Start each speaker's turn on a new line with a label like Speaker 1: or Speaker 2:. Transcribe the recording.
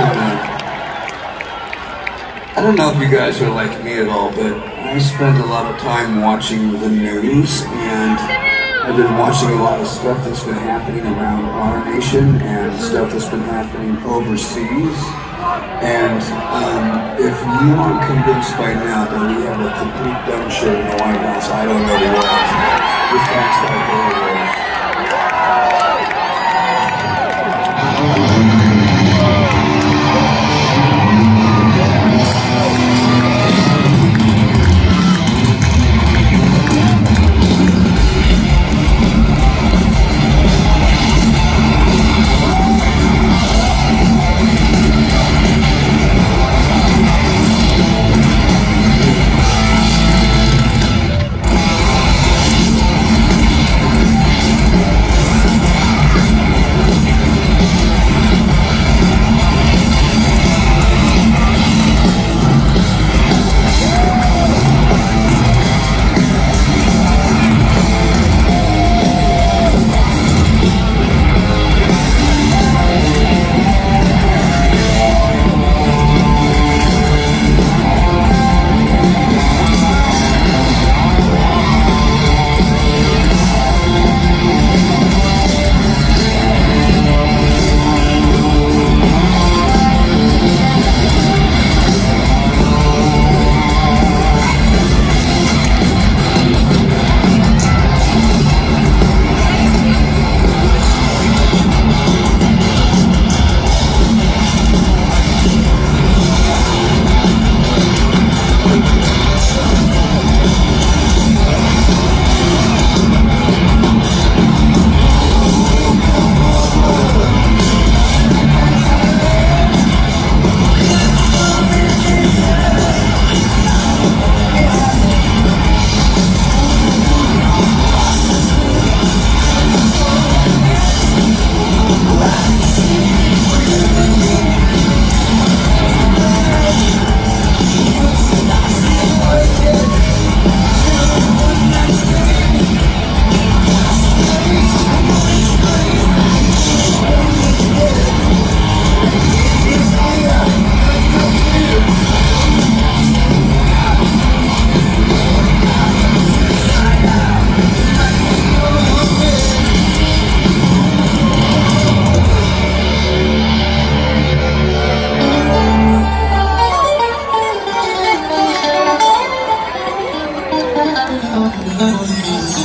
Speaker 1: so I don't know if you guys are like me at all, but I spend a lot of time watching the news, and I've been watching a lot of stuff that's been happening around our nation and stuff that's been happening overseas. And um, if you aren't convinced by now that we have a complete dumb show in the White House, I don't know what. The facts. 何?